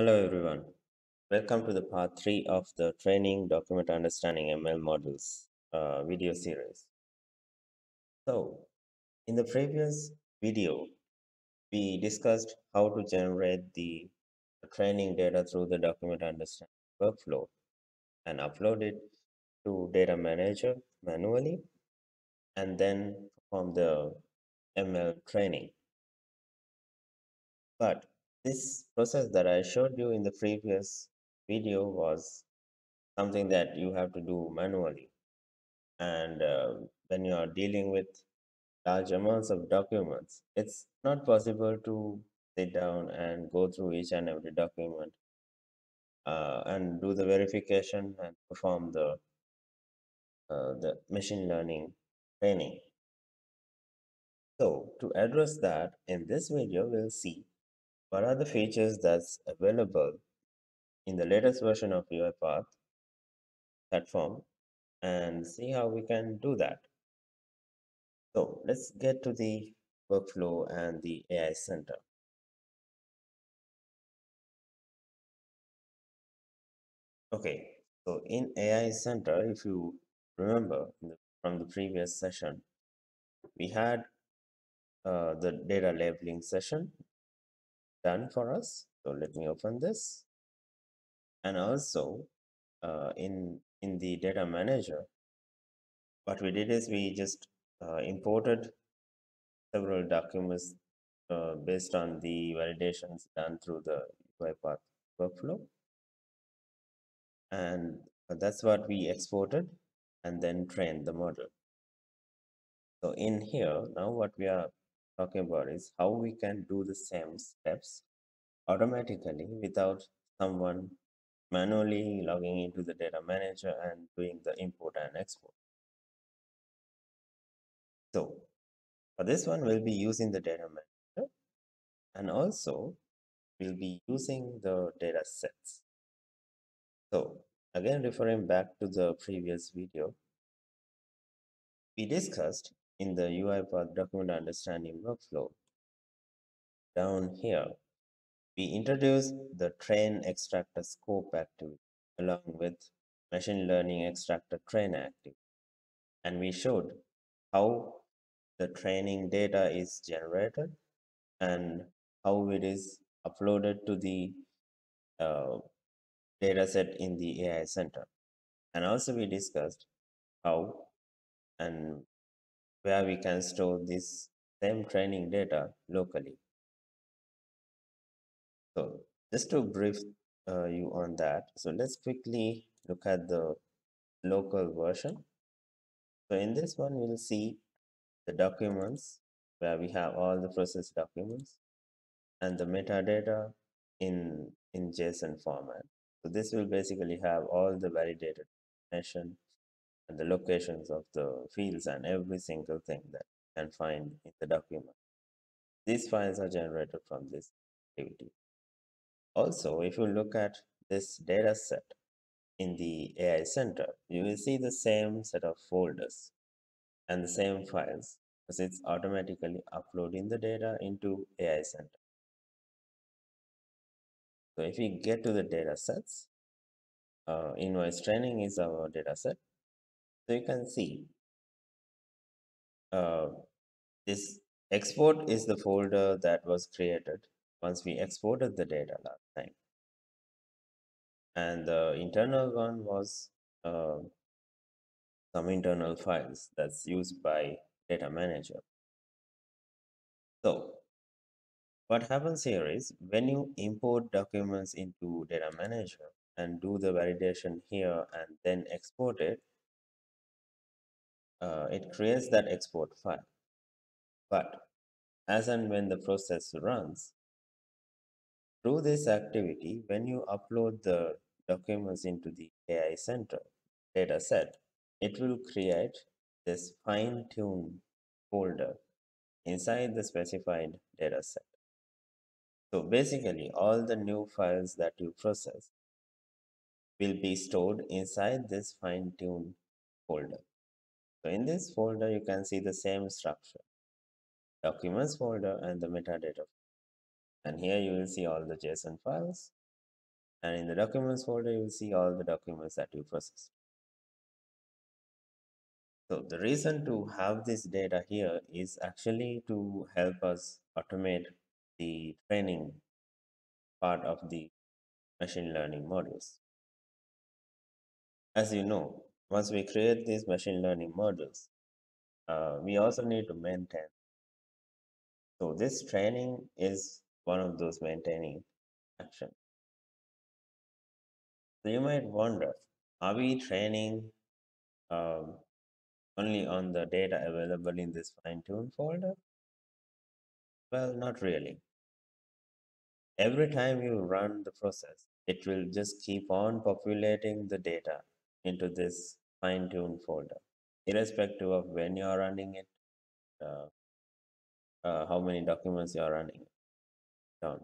Hello everyone. Welcome to the part 3 of the Training Document Understanding ML Models uh, video series. So, in the previous video, we discussed how to generate the training data through the document understanding workflow and upload it to data manager manually and then perform the ML training. But this process that I showed you in the previous video was something that you have to do manually. And uh, when you are dealing with large amounts of documents, it's not possible to sit down and go through each and every document uh, and do the verification and perform the uh, the machine learning training. So to address that, in this video, we'll see what are the features that's available in the latest version of UiPath platform and see how we can do that. So let's get to the workflow and the AI center. Okay, so in AI center, if you remember from the previous session, we had uh, the data labeling session done for us. So let me open this. And also uh, in, in the data manager, what we did is we just uh, imported several documents uh, based on the validations done through the UiPath workflow. And that's what we exported and then trained the model. So in here, now what we are talking about is how we can do the same steps automatically without someone manually logging into the data manager and doing the import and export. So for this one, we'll be using the data manager and also we'll be using the data sets. So again, referring back to the previous video, we discussed in the UiPath document understanding workflow. Down here, we introduce the train extractor scope activity along with machine learning extractor train activity. And we showed how the training data is generated and how it is uploaded to the uh, data set in the AI center. And also we discussed how and where we can store this same training data locally. So just to brief uh, you on that, so let's quickly look at the local version. So in this one, we'll see the documents where we have all the process documents and the metadata in, in JSON format. So this will basically have all the validated information and the locations of the fields and every single thing that you can find in the document. These files are generated from this activity. Also, if you look at this data set in the AI Center, you will see the same set of folders and the same files because it's automatically uploading the data into AI Center. So if we get to the data sets, uh, invoice training is our data set. So you can see uh, this export is the folder that was created once we exported the data last time. And the internal one was uh, some internal files that's used by data manager. So what happens here is when you import documents into data manager and do the validation here and then export it, uh, it creates that export file. But as and when the process runs, through this activity, when you upload the documents into the AI Center data set, it will create this fine-tuned folder inside the specified data set. So basically, all the new files that you process will be stored inside this fine-tuned folder. So in this folder, you can see the same structure, documents folder and the metadata and here you will see all the JSON files And in the documents folder, you will see all the documents that you processed. So the reason to have this data here is actually to help us automate the training part of the machine learning modules. As you know, once we create these machine learning models, uh, we also need to maintain. So this training is one of those maintaining actions. So you might wonder, are we training um, only on the data available in this fine-tune folder? Well, not really. Every time you run the process, it will just keep on populating the data into this fine-tune folder, irrespective of when you are running it, uh, uh, how many documents you are running down.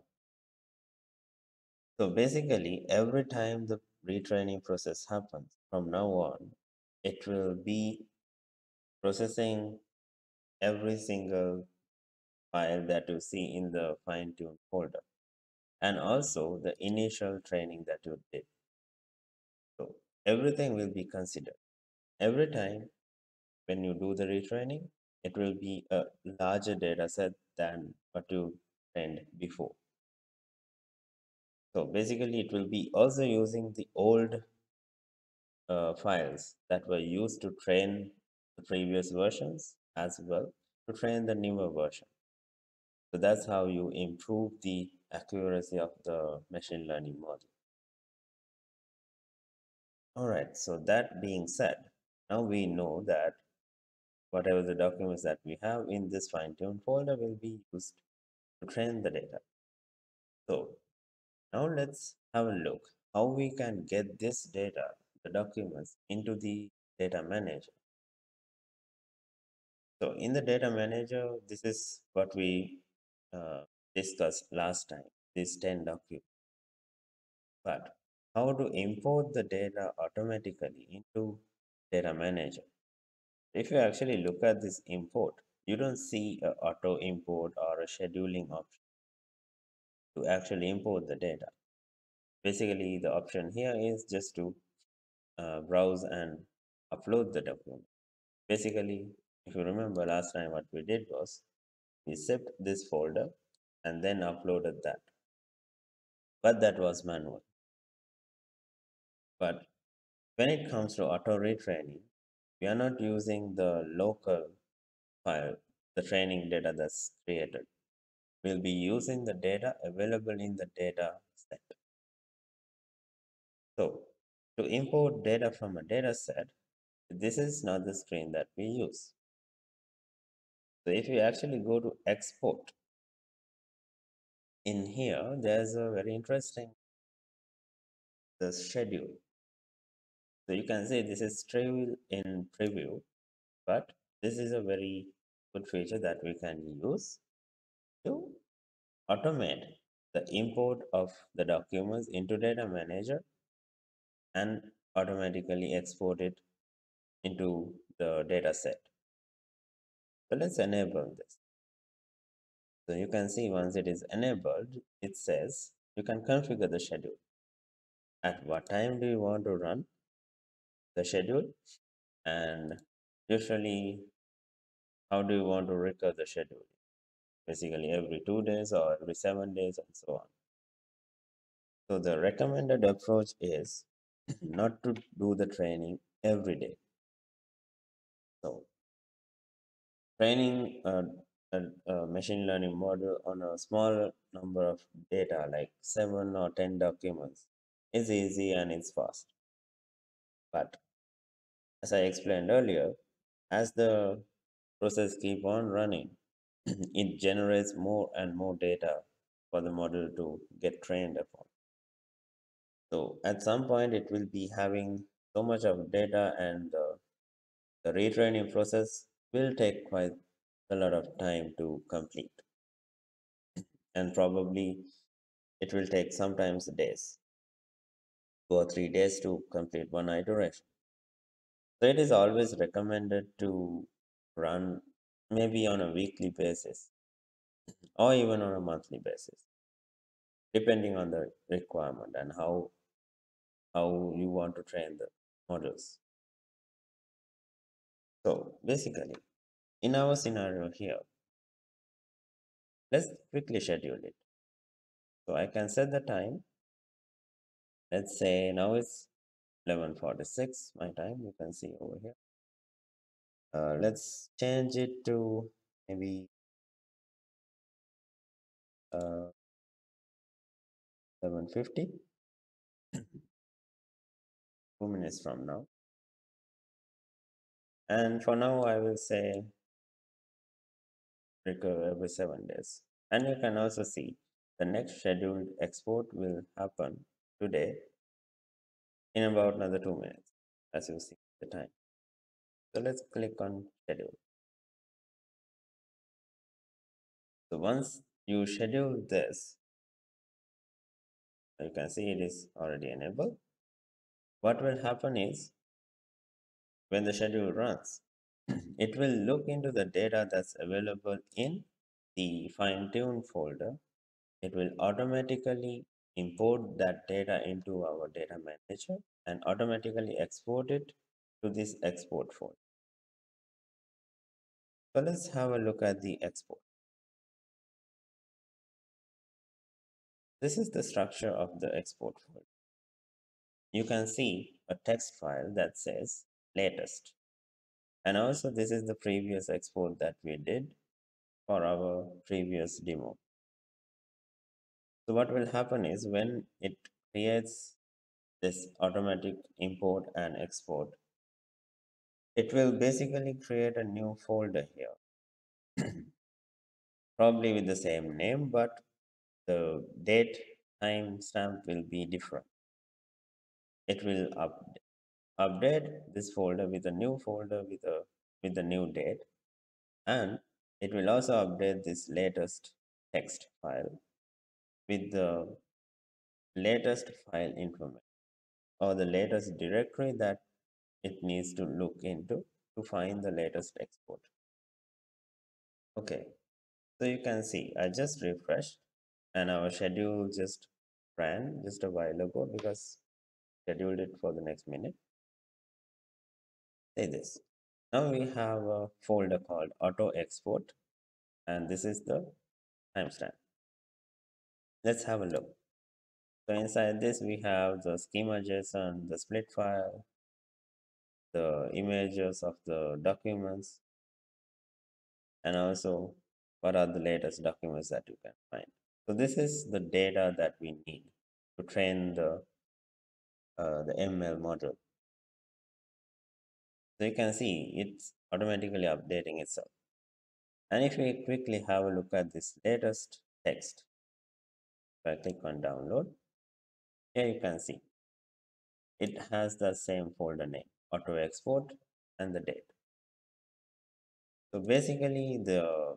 So basically, every time the retraining process happens from now on, it will be processing every single file that you see in the fine-tune folder and also the initial training that you did. So everything will be considered. Every time when you do the retraining, it will be a larger data set than what you trained before. So basically it will be also using the old uh, files that were used to train the previous versions as well to train the newer version. So that's how you improve the accuracy of the machine learning model. All right, so that being said, now we know that whatever the documents that we have in this fine-tune folder will be used to train the data. So now let's have a look how we can get this data, the documents, into the data manager. So in the data manager, this is what we uh, discussed last time, these 10 documents. But how to import the data automatically into data manager. If you actually look at this import, you don't see a auto import or a scheduling option to actually import the data. Basically, the option here is just to uh, browse and upload the document. Basically, if you remember last time what we did was we zipped this folder and then uploaded that. But that was manual. But when it comes to auto retraining, we are not using the local file, the training data that's created. We'll be using the data available in the data set. So to import data from a data set, this is not the screen that we use. So if you actually go to export, in here, there's a very interesting the schedule. So you can say this is trivial in preview, but this is a very good feature that we can use to automate the import of the documents into data manager and automatically export it into the data set. So let's enable this. So you can see once it is enabled, it says you can configure the schedule. At what time do you want to run the schedule? And usually, how do you want to recur the schedule? Basically, every two days or every seven days, and so on. So, the recommended approach is not to do the training every day. So, training a, a, machine learning model on a small number of data, like seven or 10 documents, is easy and it's fast. But as I explained earlier, as the process keep on running, it generates more and more data for the model to get trained upon. So at some point, it will be having so much of data and uh, the retraining process will take quite a lot of time to complete. And probably it will take sometimes days, two or three days to complete one iteration. So it is always recommended to run maybe on a weekly basis or even on a monthly basis depending on the requirement and how how you want to train the models. So basically, in our scenario here, let's quickly schedule it. So I can set the time. Let's say now it's 11:46 my time. You can see over here. Uh, let's change it to maybe uh, 750 two minutes from now and for now I will say recur every seven days and you can also see the next scheduled export will happen today in about another two minutes as you see the time. So let's click on schedule. So once you schedule this you can see it is already enabled. What will happen is when the schedule runs it will look into the data that's available in the fine-tune folder. It will automatically import that data into our data manager and automatically export it to this export folder. So let's have a look at the export. This is the structure of the export folder. You can see a text file that says latest. And also this is the previous export that we did for our previous demo so what will happen is when it creates this automatic import and export it will basically create a new folder here. Probably with the same name but the date time stamp will be different. It will up, update this folder with a new folder with a with the new date and it will also update this latest text file with the latest file information or the latest directory that it needs to look into to find the latest export. Okay so you can see i just refreshed and our schedule just ran just a while ago because scheduled it for the next minute. Say this now we have a folder called auto export and this is the timestamp let's have a look. So inside this we have the schema json the split file the images of the documents and also what are the latest documents that you can find. So this is the data that we need to train the uh, the ml model. So you can see it's automatically updating itself. And if we quickly have a look at this latest text i click on download. Here you can see. It has the same folder name auto export and the date. So basically the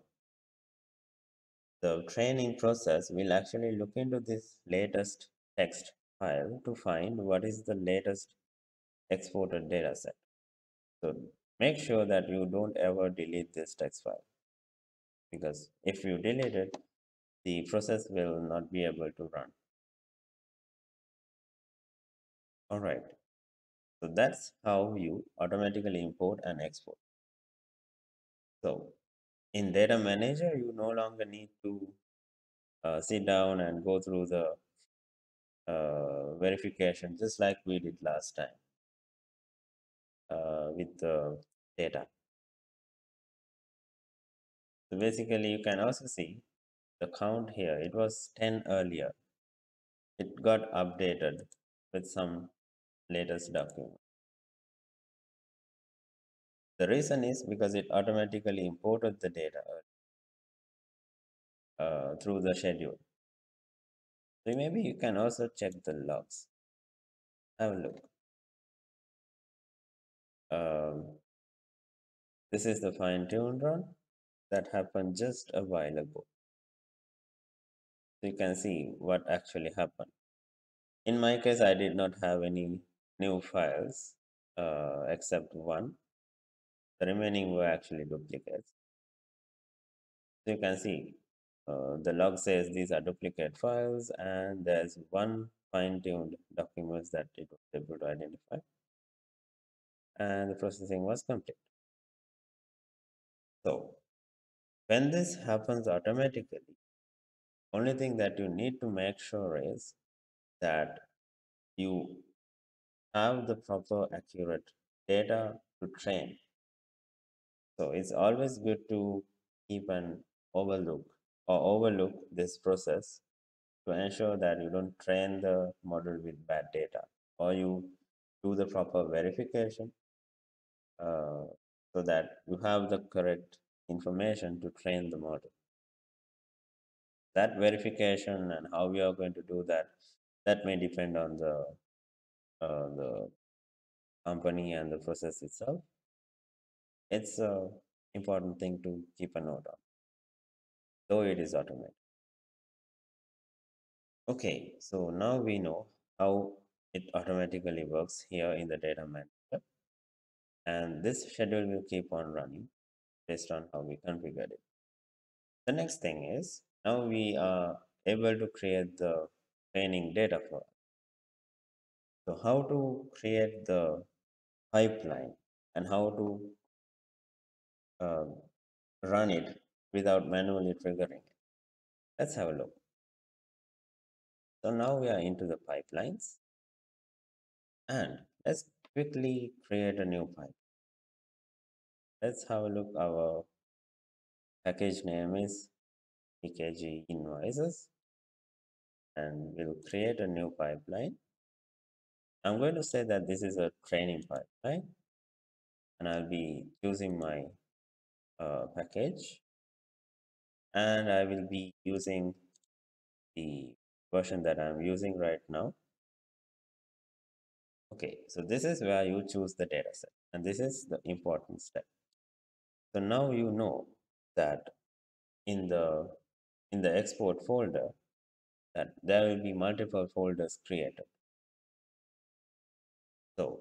the training process will actually look into this latest text file to find what is the latest exported data set. So make sure that you don't ever delete this text file. Because if you delete it the process will not be able to run. All right. So that's how you automatically import and export. So in data manager you no longer need to uh, sit down and go through the uh, verification just like we did last time uh, with the data. So basically you can also see the count here. It was 10 earlier. It got updated with some latest document. The reason is because it automatically imported the data uh, through the schedule. So maybe you can also check the logs. Have a look. Um, this is the fine-tune run that happened just a while ago you can see what actually happened. In my case i did not have any new files uh, except one. The remaining were actually duplicates. So you can see uh, the log says these are duplicate files and there's one fine-tuned documents that it was able to identify. And the processing was complete. So when this happens automatically, only thing that you need to make sure is that you have the proper accurate data to train. So it's always good to keep an overlook or overlook this process to ensure that you don't train the model with bad data or you do the proper verification uh, so that you have the correct information to train the model. That verification and how we are going to do that, that may depend on the uh, the company and the process itself. It's a important thing to keep a note of, though it is automated. Okay, so now we know how it automatically works here in the data manager. And this schedule will keep on running based on how we configured it. The next thing is now we are able to create the training data for us. So how to create the pipeline and how to uh, run it without manually triggering it. Let's have a look. So now we are into the pipelines and let's quickly create a new pipe. Let's have a look. Our package name is EKG invoices and we'll create a new pipeline. I'm going to say that this is a training pipeline and I'll be using my uh, package and I will be using the version that I'm using right now. Okay, so this is where you choose the data set and this is the important step. So now you know that in the in the export folder that there will be multiple folders created. So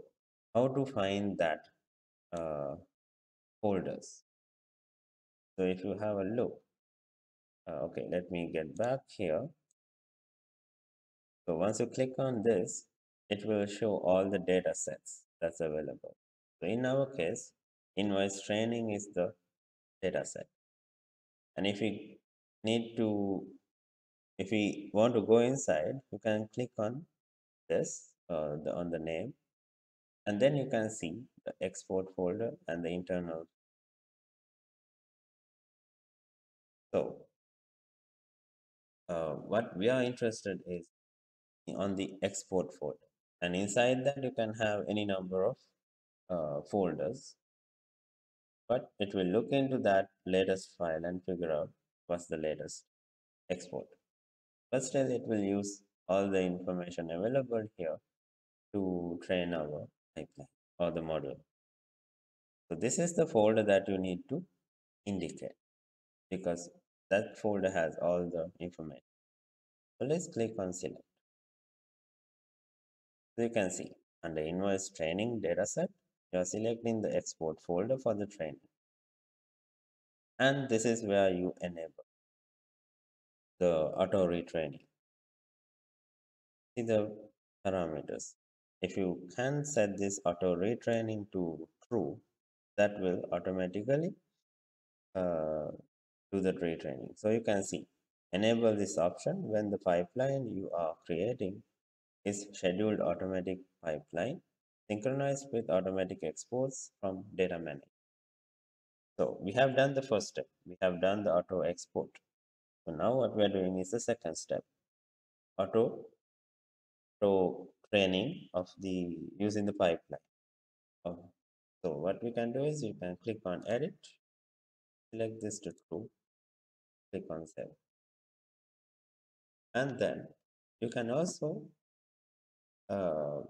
how to find that uh, folders? So if you have a look, uh, okay, let me get back here. So once you click on this, it will show all the data sets that's available. So in our case, invoice training is the data set. And if we need to, if we want to go inside, you can click on this, uh, the, on the name, and then you can see the export folder and the internal. So uh, what we are interested is on the export folder and inside that you can have any number of uh, folders but it will look into that latest file and figure out what's the latest export. But still it will use all the information available here to train our pipeline or the model so this is the folder that you need to indicate because that folder has all the information. So let's click on select. So you can see under invoice training dataset, you are selecting the export folder for the training. And this is where you enable the auto retraining. See the parameters. If you can set this auto retraining to true, that will automatically uh, do the retraining. So you can see enable this option when the pipeline you are creating is scheduled automatic pipeline synchronized with automatic exports from data manager. So we have done the first step. We have done the auto export. So now what we are doing is the second step. Auto, auto training of the using the pipeline. Oh, so what we can do is you can click on edit, select this to true, click on save. And then you can also uh,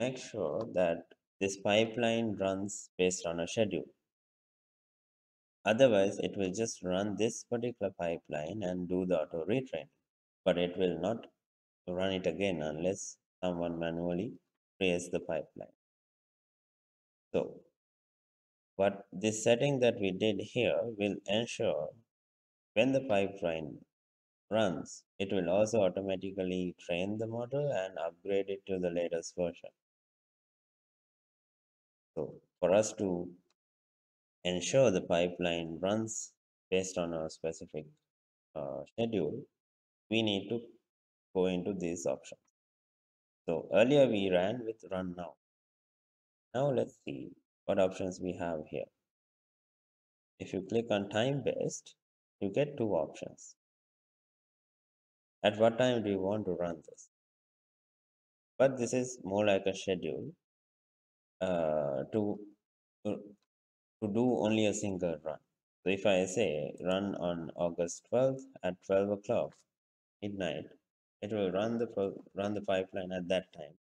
make sure that this pipeline runs based on a schedule. Otherwise, it will just run this particular pipeline and do the auto retrain, but it will not run it again unless someone manually creates the pipeline. So, what this setting that we did here will ensure when the pipeline runs, it will also automatically train the model and upgrade it to the latest version. So for us to ensure the pipeline runs based on a specific uh, schedule, we need to go into these options. So earlier we ran with run now. Now let's see what options we have here. If you click on time based, you get two options. At what time do you want to run this? But this is more like a schedule uh, to, to do only a single run. So if I say run on August 12th at 12 o'clock midnight, it will run the run the pipeline at that time.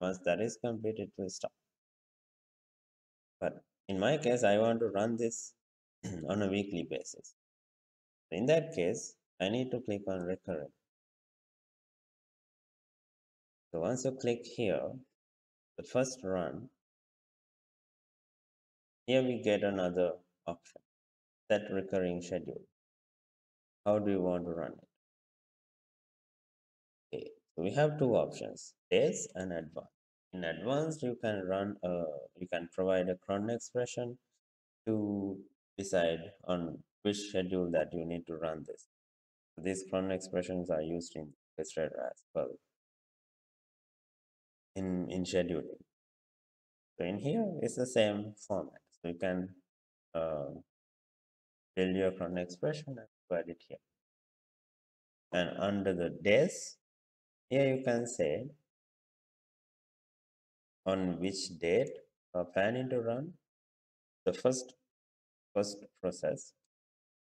Once that is complete, it will stop. But in my case, I want to run this on a weekly basis. In that case, I need to click on recurrent. So once you click here, the first run, here we get another option, set recurring schedule. How do you want to run it? Okay, so we have two options, days and advanced. In advanced, you can run a, you can provide a cron expression to decide on which schedule that you need to run this. These cron expressions are used in Orchestrator as well in, in scheduling. So in here, it's the same format. So you can uh, build your cron expression and provide it here. And under the days, here you can say on which date you are to run the first first process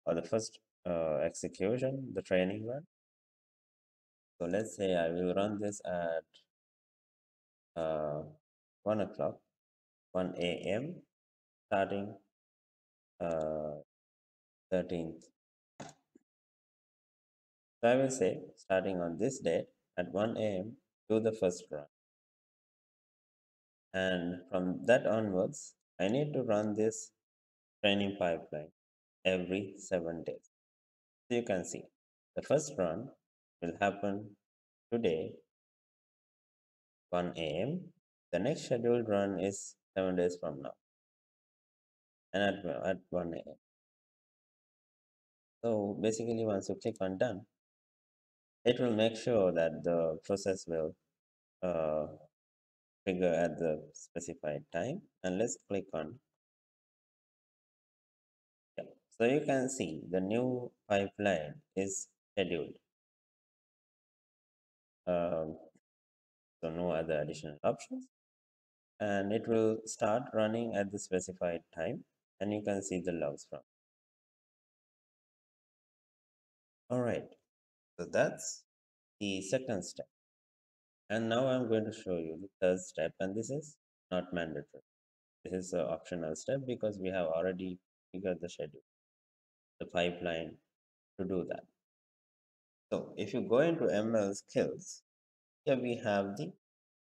or the first uh, execution, the training run. So let's say I will run this at uh, 1 o'clock, 1 a.m., starting uh, 13th. So I will say, starting on this date at 1 a.m., do the first run. And from that onwards, I need to run this training pipeline every seven days. So you can see the first run will happen today 1 a.m. The next scheduled run is 7 days from now and at, at 1 a.m. So basically once you click on done, it will make sure that the process will uh, trigger at the specified time and let's click on yeah. so you can see the new pipeline is scheduled um, so no other additional options and it will start running at the specified time and you can see the logs from. All right. So that's the second step. And now i'm going to show you the third step and this is not mandatory. This is an optional step because we have already figured the schedule the pipeline to do that. So if you go into ml skills here we have the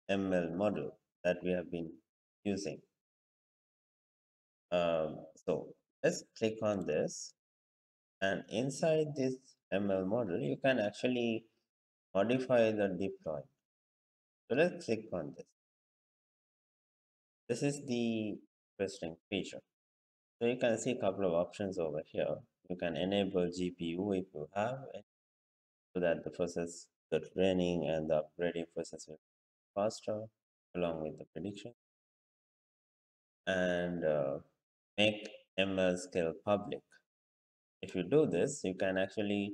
ML model that we have been using. Um, so let's click on this and inside this ML model, you can actually modify the deploy. So let's click on this. This is the interesting feature. So you can see a couple of options over here. You can enable GPU if you have it so that the process the training and the upgrading process will be faster along with the prediction and uh, make ML skill public. If you do this, you can actually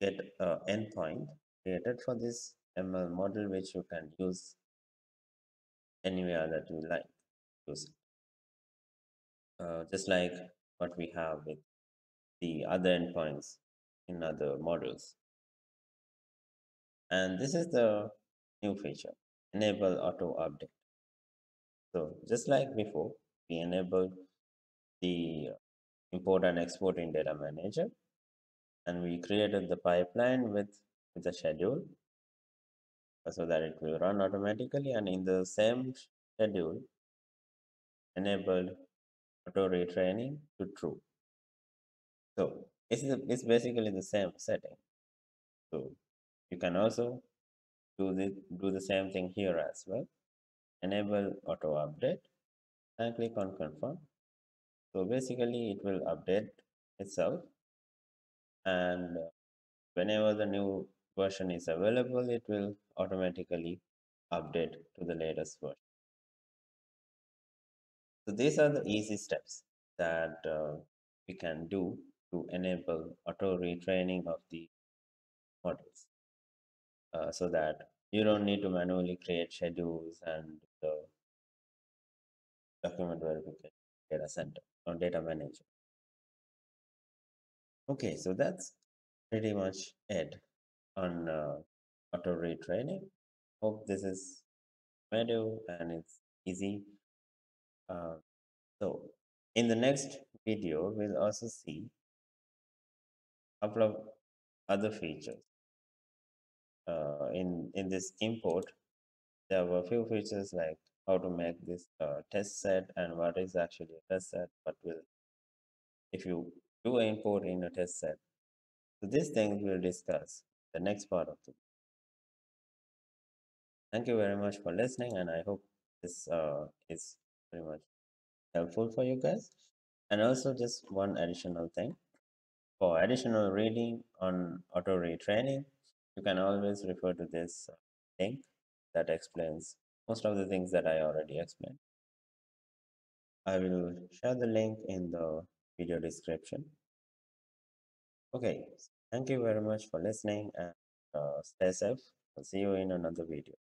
get an endpoint created for this ML model, which you can use anywhere that you like. Use uh, just like what we have with the other endpoints in other models. And this is the new feature, enable auto update. So just like before, we enabled the import and export in data manager and we created the pipeline with, with the schedule so that it will run automatically and in the same schedule enabled auto retraining to true. So it's, the, it's basically the same setting. So you can also do the, do the same thing here as well. Enable auto update and click on confirm. So basically it will update itself. And whenever the new version is available, it will automatically update to the latest version. So these are the easy steps that uh, we can do to enable auto retraining of the models. Uh, so that you don't need to manually create schedules and the document verification data center or data manager. Okay, so that's pretty much it on uh, auto retraining. Hope this is video and it's easy. Uh, so in the next video, we'll also see a couple of other features. Uh, in in this import, there were a few features like how to make this uh, test set and what is actually a test set. But will if you do import in a test set, so these things we'll discuss the next part of the. Thank you very much for listening, and I hope this uh, is very much helpful for you guys. And also, just one additional thing for additional reading on auto retraining, you can always refer to this uh, link that explains most of the things that I already explained. I will share the link in the video description. Okay, thank you very much for listening and uh, stay safe. I'll see you in another video.